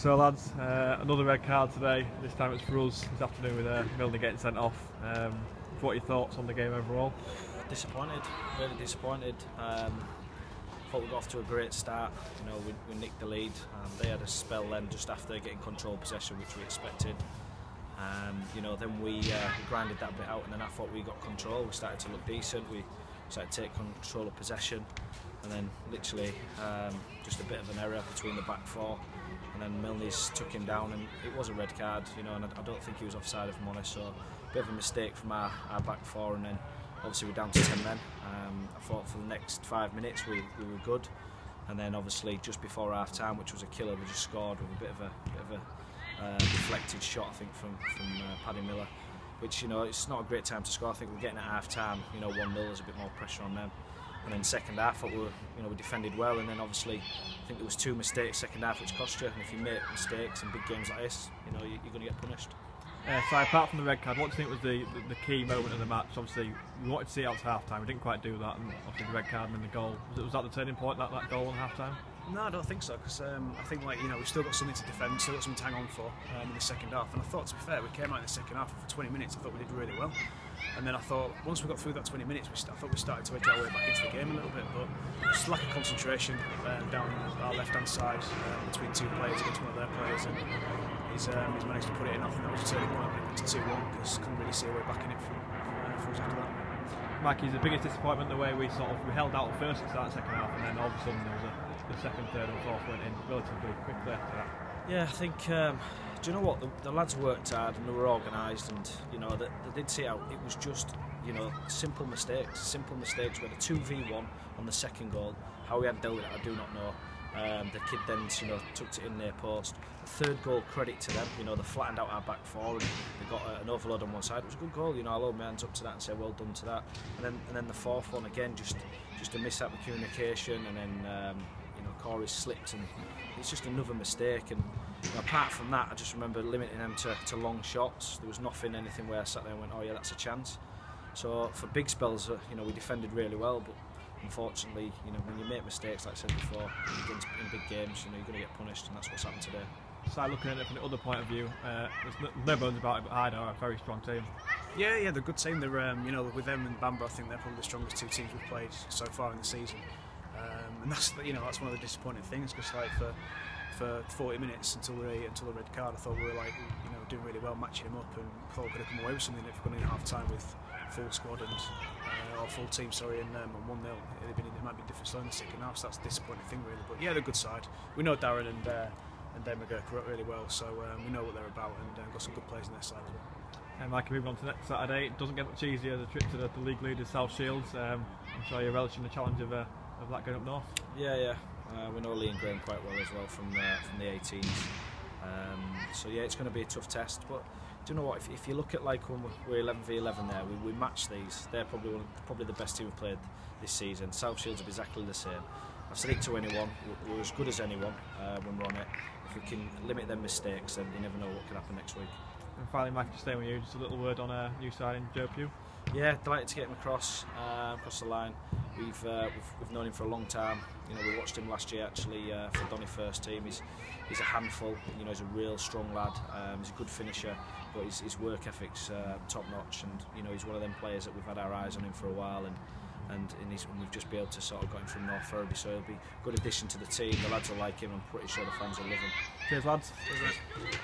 So lads, uh, another red card today. This time it's for us this afternoon with uh, Milner getting sent off. Um, what are your thoughts on the game overall? Disappointed, really disappointed. Um, thought we got off to a great start. You know, we, we nicked the lead. Um, they had a spell then just after getting control possession, which we expected. Um, you know, then we, uh, grinded that bit out, and then I thought we got control. We started to look decent. We started to take control of possession, and then literally um, just a bit of an error between the back four and then Milnes took him down and it was a red card you know and I, don't think he was offside if I'm so a bit of a mistake from our, our back four and then obviously we're down to 10 men. Um, I thought for the next five minutes we, we were good and then obviously just before half time which was a killer we just scored with a bit of a, bit of a uh, deflected shot I think from, from uh, Paddy Miller which you know it's not a great time to score. I think we're getting at half time you know 1-0 there's a bit more pressure on them and then second half, we you know, we defended well, and then obviously, I think there was two mistakes second half which cost you. And if you make mistakes in big games like this, you know, you're going to get punished. Uh, so apart from the red card, what do you think was the, the, the key moment of the match? Obviously, we wanted to see it out to half time. We didn't quite do that, and obviously the red card and the goal. Was, it, was that the turning point? That, that goal on half time? No, I don't think so because um, I think like you know we've still got something to defend, still got something to hang on for um, in the second half. And I thought, to be fair, we came out in the second half for 20 minutes. I thought we did really well. And then I thought once we got through that 20 minutes, we I thought we started to edge our way back into the game a little bit, but just lack of concentration uh, down our left-hand side uh, between two players against one of their players, and he's, um, he's managed to put it in. I think that was a turning point. It's 2-1 because couldn't really see a way back in it from, uh, for us after that. Mikey's the biggest disappointment the way we sort of we held out first at the second half, and then all of a sudden there was a the second, third, and fourth went in relatively quickly after that. Yeah, I think. Um, do you know what? The, the, lads worked hard and they were organised, and you know they, they did see out. It was just you know simple mistakes, simple mistakes. Where a two v one on the second goal, how we had dealt with it, I do not know. Um, the kid then, you know, tucked it in their post. Third goal, credit to them. You know, they flattened out our back four and they got an overload on one side. It was a good goal. You know, I'll hold my hands up to that and say well done to that. And then, and then the fourth one again, just just a miss out communication, and then um, you know Corey slipped and it's just another mistake and you know, apart from that I just remember limiting them to, to long shots there was nothing anything where I sat there and went oh yeah that's a chance so for big spells uh, you know we defended really well but unfortunately you know when you make mistakes like I said before in, in big games you know you're going to get punished and that's what's happened today so looking at it from the other point of view, uh, there's no, no bones about it, but Hyde are a very strong team. Yeah, yeah, they're a good team. They're, um, you know, with them and Bamber, I think they're probably the strongest two teams we've played so far in the season. Um, and that's you know that's one of the disappointing things because like for for 40 minutes until the until the red card, I thought we were like you know doing really well, matching him up, and thought we could have come away with something if we're going in half time with full squad and uh, or full team, sorry, and um, one 0 it, it might be a different story in the second half. So that's a disappointing thing really. But yeah, they're a good side. We know Darren and uh, and Dave McGurk really well, so um, we know what they're about and uh, got some good players in their side as well. And like moving on to next Saturday, it doesn't get much easier. The trip to the, the league leaders, South Shields. Um, I'm sure you're relishing the challenge of. Uh, of that going up north? Yeah, yeah. Uh, we know Lee and Graham quite well as well from the, from the 18s. Um, so yeah, it's going to be a tough test. But do you know what? If, if you look at like when we're 11 v 11 there, we, we match these. They're probably one, probably the best team we've played this season. South Shields are exactly the same. I've said it to anyone. We're, we're as good as anyone uh, when we're on it. If we can limit their mistakes, then you never know what can happen next week. And finally, Mike, just staying with you, just a little word on a new signing, Joe Pugh. Yeah, delighted to get him across uh, across the line. We've, uh, we've, we've known him for a long time. You know, we watched him last year actually uh, for Donny first team. He's he's a handful. You know, he's a real strong lad. Um, he's a good finisher, but his, his work ethic's uh, top notch. And you know, he's one of them players that we've had our eyes on him for a while. And and, and, he's, and we've just been able to sort of got him from North Ferriby, so he'll be a good addition to the team. The lads will like him. I'm pretty sure the fans will love him. Cheers, lads. Cheers, lads.